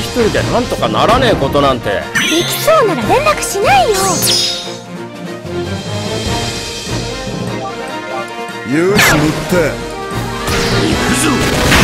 一人でなんとかならねえことなんて。できそうなら連絡しないよ。よし乗った行くぞ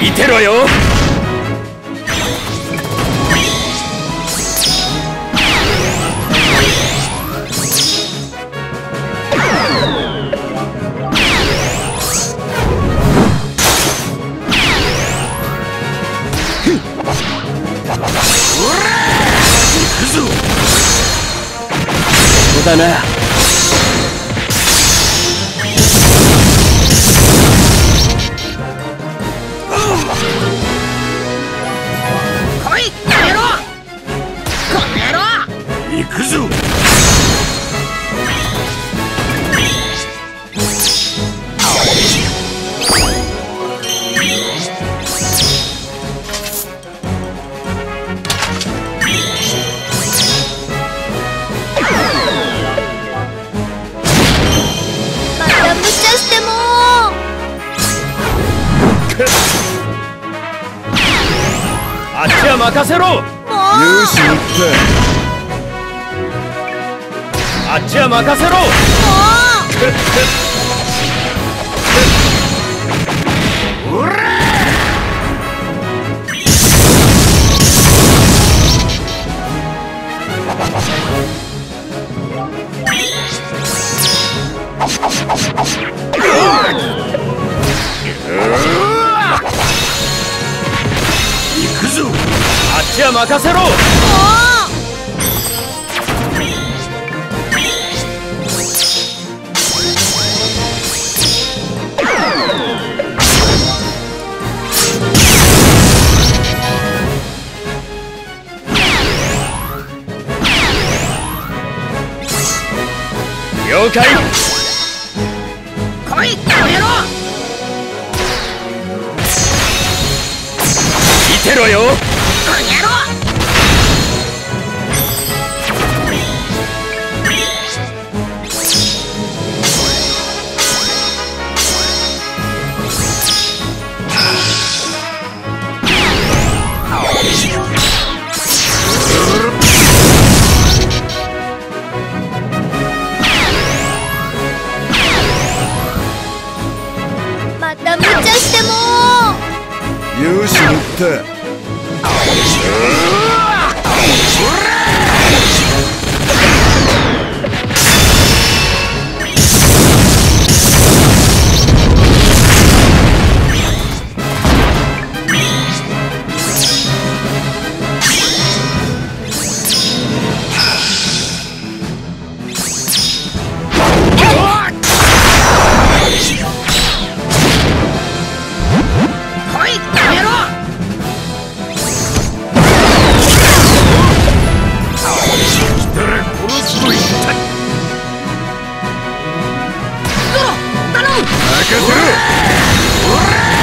見てろよ。だな。あっちは任せろ。ったあっちは任せろ。お ら任せろ。了解。来いやめろ。見てろよまた無茶しても。よし乗った消せる。